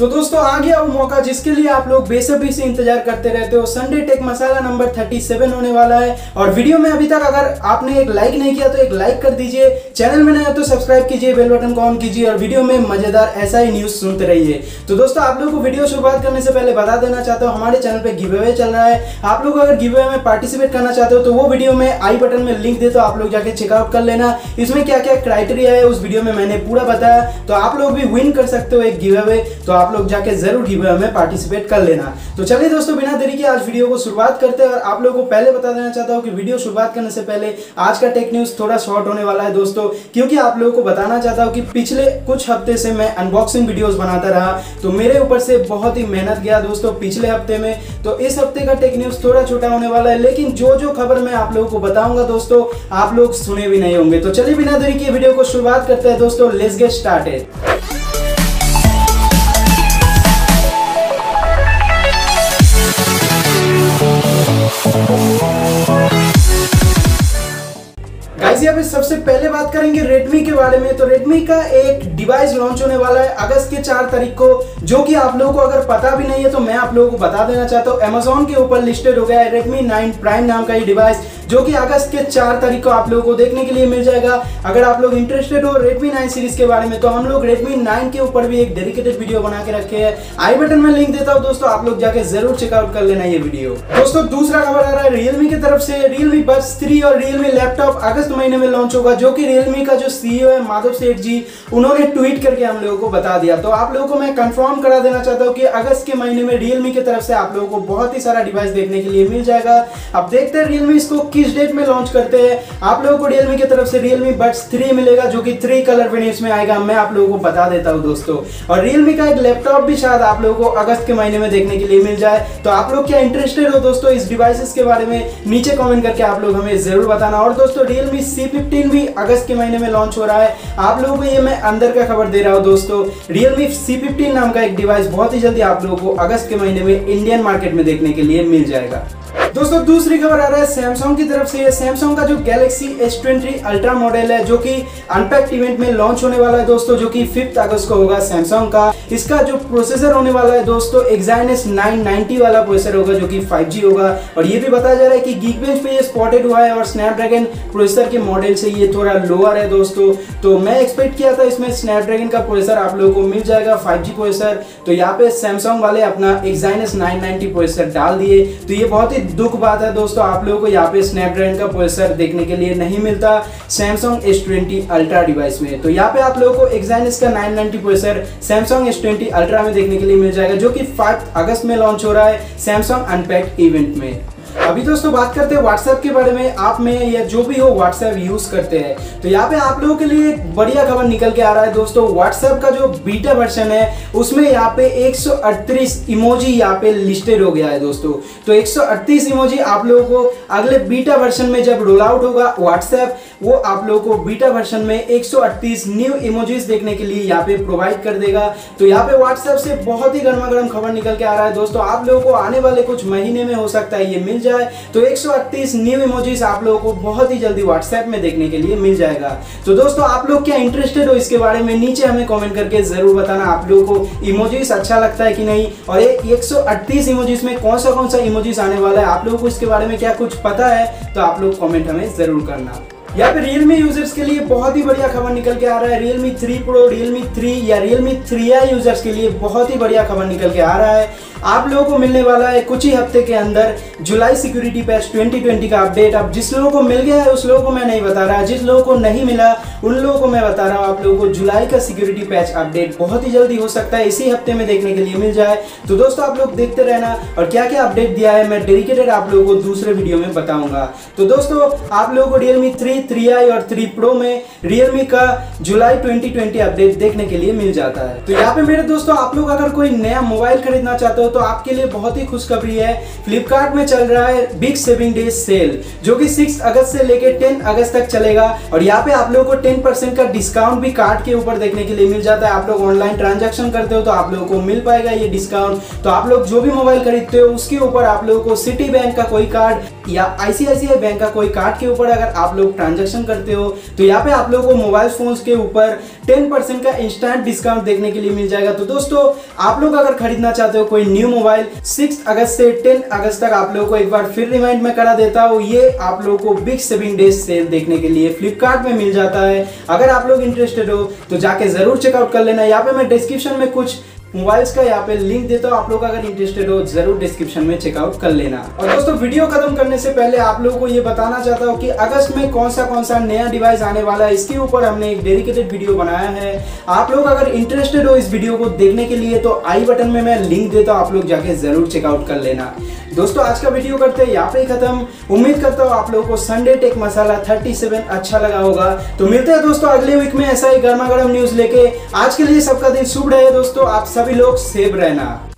तो दोस्तों आ गया वो मौका जिसके लिए आप लोग बेसब्री से इंतज़ार करते रहते हो। संडे टेक मसाला नंबर 37 होने वाला है। और वीडियो में अभी तक अगर आपने एक लाइक नहीं किया तो एक लाइक कर दीजिए। चैनल में नया तो सब्सक्राइब कीजिए बेल बटन को ऑन कीजिए और वीडियो में मज़ेदार ऐसा ही न्यूज़ सुनते रहिए। तो दोस्तों, आप लोग को वीडियो शुरुआत करने से पहले बता देना चाहता हूँ, हमारे चैनल पर गिव अवे चल रहा है। आप लोग अगर गिव अवे में पार्टिसिपेट करना चाहते हो तो वो वीडियो में आई बटन में लिंक दे तो आप लोग जाके चेकआउट कर लेना। इसमें क्या क्या क्राइटेरिया है, उस वीडियो में मैंने पूरा बताया। तो आप लोग भी विन कर सकते हो एक गिव अवे तो आप लोग जाके ज़रूर गिव में पार्टिसिपेट कर लेना। तो चलिए दोस्तों, बिना देरी के आज वीडियो को शुरुआत करते हैं और आप लोगों को पहले बता देना चाहता हूँ कि वीडियो शुरुआत करने से पहले आज का टेक न्यूज़ थोड़ा शॉर्ट होने वाला है दोस्तों, क्योंकि आप लोगों को बताना चाहता हूँ कि पिछले कुछ हफ़्ते से मैं अनबॉक्सिंग वीडियोस बनाता रहा तो मेरे ऊपर से बहुत ही मेहनत गया दोस्तों पिछले हफ़्ते में। तो इस हफ़्ते का टेक न्यूज़ थोड़ा छोटा होने वाला है, लेकिन जो जो खबर मैं आप लोगों को बताऊँगा दोस्तों, आप लोग सुने भी नहीं होंगे। तो चलिए बिना देरी के वीडियो को शुरुआत करते हैं। दोस्तों लेट्स गेट स्टार्टेड गाइस यहाँ पे सबसे पहले बात करेंगे Redmi के बारे में। तो Redmi का एक डिवाइस लॉन्च होने वाला है अगस्त के चार तारीख को, जो कि आप लोगों को अगर पता भी नहीं है तो मैं आप लोगों को बता देना चाहता हूँ। Amazon के ऊपर लिस्टेड हो गया है Redmi 9 Prime नाम का ये डिवाइस जो कि अगस्त के चार तारीख को आप लोगों को देखने के लिए मिल जाएगा। अगर आप लोग इंटरेस्टेड हो Redmi 9 सीरीज़ के बारे में तो हम लोग Redmi 9 के ऊपर भी एक डेडिकेटेड वीडियो बना के रखे हैं। आई बटन में लिंक देता हूँ दोस्तों, आप लोग जाके ज़रूर चेकआउट कर लेना ये वीडियो दोस्तों, दूसरा खबर आ रहा है रियलमी की तरफ़ से। रियलमी बस थ्री और रियलमी लैपटॉप अगस्त महीने में लॉन्च होगा, जो कि रियलमी का जो सीईओ है माधव सेठ जी, उन्होंने ट्वीट करके हम लोगों को बता दिया। तो आप लोगों को मैं कंफर्म करा देना चाहता हूँ कि अगस्त के महीने में रियलमी की तरफ़ से आप लोगों को बहुत ही सारा डिवाइस देखने के लिए मिल जाएगा। अब देखते हैं रियलमी इसको किस डेट में लॉन्च करते हैं? आप लोगों को रियलमी की तरफ़ से रियलमी बड्स थ्री मिलेगा, जो कि थ्री कलर वेरियंट्स में आएगा। मैं आप लोगों को बता देता हूँ दोस्तों। और रियलमी का एक लैपटॉप भी शायद आप लोगों को अगस्त के महीने में देखने के लिए मिल जाए। तो आप लोग क्या इंटरेस्टेड हो दोस्तों इस डिवाइसेस के बारे में? नीचे कमेंट करके आप लोग हमें ज़रूर बताना। और दोस्तों रियलमी सी फिफ्टीन भी अगस्त के महीने में लॉन्च हो रहा है। आप लोगों को ये मैं अंदर का खबर दे रहा हूँ दोस्तों। रियलमी सी फिफ्टीन नाम का एक डिवाइस बहुत ही जल्दी आप लोगों को अगस्त के महीने में इंडियन मार्केट में देखने के लिए मिल जाएगा। दोस्तों, दूसरी खबर आ रहा है सैमसंग की तरफ़ से। सैमसंग का जो गैलेक्सी S20 अल्ट्रा मॉडल है, जो कि अनपैक्ट इवेंट में लॉन्च होने वाला है दोस्तों, जो कि फिफ्थ अगस्त को होगा सैमसंग का। इसका जो प्रोसेसर होने वाला है दोस्तों एक्साइनस 990 वाला प्रोसेसर होगा, जो कि 5G होगा। और ये भी बताया जा रहा है कि गीकबेंच पे ये स्पॉटेड हुआ है और स्नैपड्रैगन प्रोसेसर के मॉडल से ये थोड़ा लोअर है दोस्तों। तो मैं एक्सपेक्ट किया था इसमें स्नैपड्रैगन का प्रोसेसर आप लोगों को मिल जाएगा फाइव प्रोसेसर तो यहाँ पे सैमसंग वाले अपना एक्साइनस नाइन प्रोसेसर डाल दिए। तो ये बहुत ही दुख बात है दोस्तों, आप लोगों को यहाँ पे स्नैपड्रैगन का प्रोसेसर देखने के लिए नहीं मिलता सैमसंग S20 अल्ट्रा डिवाइस में। तो यहाँ पे आप लोगों को एग्जाइन का 990 प्रोसेसर सैमसंग S20 अल्ट्रा में देखने के लिए मिल जाएगा, जो कि फाइव अगस्त में लॉन्च हो रहा है सैमसंग अनपैक्ट इवेंट में। अभी दोस्तों बात करते हैं व्हाट्सएप के बारे में। आप में या जो भी हो व्हाट्सएप यूज़ करते हैं। तो यहाँ पे आप लोगों के लिए एक बढ़िया खबर निकल के आ रहा है दोस्तों। व्हाट्सएप का जो बीटा वर्जन है, उसमें यहाँ पे 138 इमोजी यहाँ पे लिस्टेड हो गया है दोस्तों। तो 138 इमोजी आप लोगों को अगले बीटा वर्जन में जब रोल आउट होगा व्हाट्सएप वो आप लोगों को बीटा वर्जन में 138 न्यू इमोजीज देखने के लिए यहाँ पे प्रोवाइड कर देगा। तो यहाँ पे व्हाट्सएप से बहुत ही गर्मा गर्म खबर निकल के आ रहा है। दोस्तों, आप लोगों को आने वाले कुछ महीने में हो सकता है ये मिल जाए। तो 138 न्यू इमोजीज आप लोगों को बहुत ही जल्दी व्हाट्सएप में देखने के लिए मिल जाएगा। तो दोस्तों, आप लोग क्या इंटरेस्टेड हो इसके बारे में, नीचे हमें कमेंट करके ज़रूर बताना। आप लोगों को इमोजीज अच्छा लगता है कि नहीं? और एक इमोजीज में कौन सा कौन सा इमोजीज आने वाला है? आप लोगों को इसके बारे में क्या कुछ पता है? तो आप लोग कॉमेंट हमें ज़रूर करना। यहाँ पे Realme यूज़र्स के लिए बहुत ही बढ़िया खबर निकल के आ रहा है। Realme 3 Pro, Realme 3 या Realme 3i यूज़र्स के लिए बहुत ही बढ़िया खबर निकल के आ रहा है। आप लोगों को मिलने वाला है कुछ ही हफ़्ते के अंदर जुलाई सिक्योरिटी पैच 2020 का अपडेट। अब जिस लोगों को मिल गया है, उस लोगों को मैं नहीं बता रहा। जिस लोगों को नहीं मिला, उन लोगों को मैं बता रहा हूँ। आप लोगों को जुलाई का सिक्योरिटी पैच अपडेट बहुत ही जल्दी हो सकता है। इसी हफ़्ते में देखने के लिए मिल जाए। तो दोस्तों, आप लोग देखते रहना। और क्या क्या अपडेट दिया है, मैं डेडिकेटेड आप लोगों को दूसरे वीडियो में बताऊँगा। तो दोस्तों, आप लोगों को रियलमी थ्री थ्री आई और थ्री प्रो में रियलमी का जुलाई 2020 अपडेट देखने के लिए मिल जाता है। तो यहाँ पे मेरे दोस्तों, आप लोग अगर कोई नया मोबाइल खरीदना चाहते हो तो आपके लिए बहुत ही खुशखबरी है। फ्लिपकार्ट में चल रहा है बिग सेविंग डे सेल जो कि 6 अगस्त से लेकर 10 अगस्त तक चलेगा। और यहाँ पे आप लोगों को 10 परसेंट का डिस्काउंट भी कार्ड के ऊपर देखने के लिए मिल जाता है। आप लोग ऑनलाइन ट्रांजेक्शन करते हो तो आप लोगों को मिल पाएगा ये डिस्काउंट तो आप लोग जो भी मोबाइल खरीदते हो, उसके ऊपर आप लोगों को सिटी बैंक का कोई कार्ड या आईसीआईसीआई बैंक का कोई कार्ड के ऊपर अगर आप लोग ट्रांजेक्शन करते हो तो यहाँ पे आप लोगों को मोबाइल फ़ोन के ऊपर टेन का इंस्टेंट डिस्काउंट देखने के लिए मिल जाएगा। तो दोस्तों, आप लोग अगर खरीदना चाहते हो कोई न्यू मोबाइल सिक्स अगस्त से टेन अगस्त तक आप लोगों को एक बार फिर रिमाइंड में करा देता हूँ, ये आप लोगों को बिग सेविंग डेज़ सेल देखने के लिए फ्लिपकार्ट में मिल जाता है। अगर आप लोग इंटरेस्टेड हो तो जाके ज़रूर चेकआउट कर लेना। यहाँ पे मैं डिस्क्रिप्शन में कुछ मोबाइल्स का यहाँ पे लिंक देता हूँ, आप लोग अगर इंटरेस्टेड हो, ज़रूर डिस्क्रिप्शन में चेकआउट कर लेना। और दोस्तों वीडियो खत्म करने से पहले आप लोगों को ये बताना चाहता हूँ कि अगस्त में कौन सा कौन सा नया डिवाइस आने वाला है, इसके ऊपर हमने एक डेडिकेटेड वीडियो बनाया है। आप लोग अगर इंटरेस्टेड हो इस वीडियो को देखने के लिए तो आई बटन में मैं लिंक देता हूँ, आप लोग जाके ज़रूर चेकआउट कर लेना। दोस्तों, आज का वीडियो करते हैं, यहाँ पे खत्म। उम्मीद करता हूँ आप लोगों को संडे टेक मसाला 37 अच्छा लगा होगा। तो मिलते हैं दोस्तों, अगले वीक में ऐसा ही गर्मा गर्म न्यूज़ लेके। आज के लिए सबका दिन शुभ रहे दोस्तों, आप सभी लोग सेफ़ रहना।